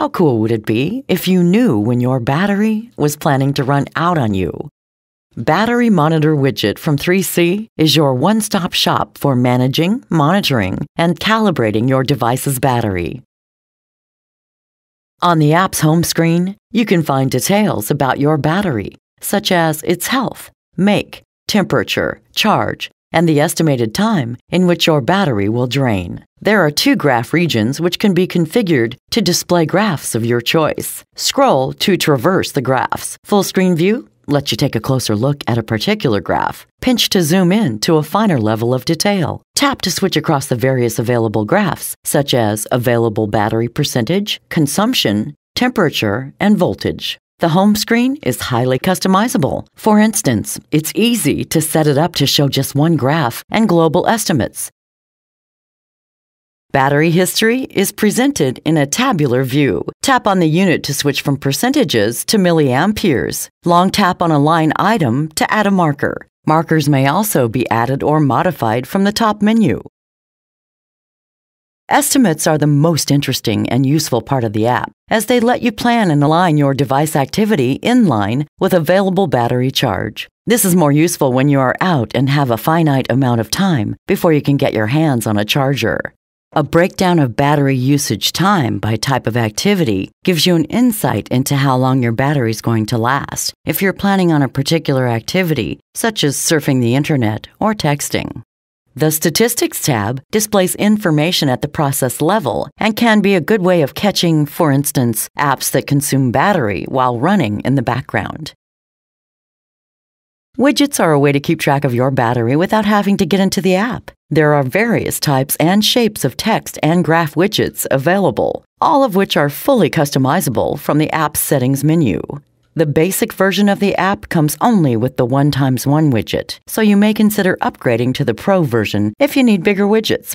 How cool would it be if you knew when your battery was planning to run out on you? Battery Monitor Widget from 3C is your one stop shop for managing, monitoring, and calibrating your device's battery. On the app's home screen, you can find details about your battery, such as its health, make, temperature, charge, and the estimated time in which your battery will drain. There are two graph regions which can be configured to display graphs of your choice. Scroll to traverse the graphs. Full screen view lets you take a closer look at a particular graph. Pinch to zoom in to a finer level of detail. Tap to switch across the various available graphs, such as available battery percentage, consumption, temperature, and voltage. The home screen is highly customizable. For instance, it's easy to set it up to show just one graph and global estimates. Battery history is presented in a tabular view. Tap on the unit to switch from percentages to milliamperes. Long tap on a line item to add a marker. Markers may also be added or modified from the top menu. Estimates are the most interesting and useful part of the app, as they let you plan and align your device activity in line with available battery charge. This is more useful when you are out and have a finite amount of time before you can get your hands on a charger. A breakdown of battery usage time by type of activity gives you an insight into how long your battery is going to last if you're planning on a particular activity, such as surfing the internet or texting. The Statistics tab displays information at the process level and can be a good way of catching, for instance, apps that consume battery while running in the background. Widgets are a way to keep track of your battery without having to get into the app. There are various types and shapes of text and graph widgets available, all of which are fully customizable from the app's settings menu. The basic version of the app comes only with the 1 times 1 widget, so you may consider upgrading to the Pro version if you need bigger widgets.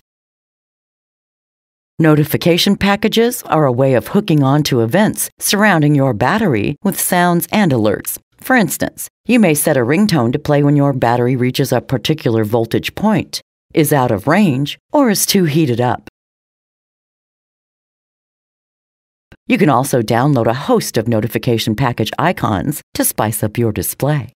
Notification packages are a way of hooking on to events surrounding your battery with sounds and alerts. For instance, you may set a ringtone to play when your battery reaches a particular voltage point, is out of range, or is too heated up. You can also download a host of notification package icons to spice up your display.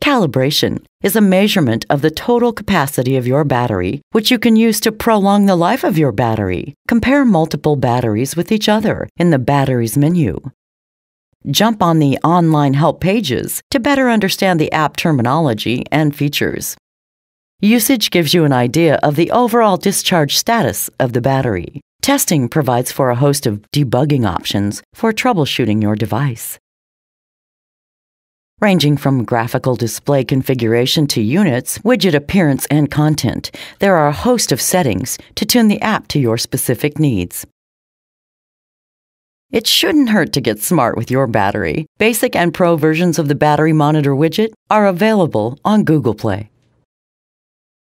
Calibration is a measurement of the total capacity of your battery, which you can use to prolong the life of your battery. Compare multiple batteries with each other in the Batteries menu. Jump on the online help pages to better understand the app terminology and features. Usage gives you an idea of the overall discharge status of the battery. Testing provides for a host of debugging options for troubleshooting your device. Ranging from graphical display configuration to units, widget appearance, and content, there are a host of settings to tune the app to your specific needs. It shouldn't hurt to get smart with your battery. Basic and Pro versions of the Battery Monitor widget are available on Google Play.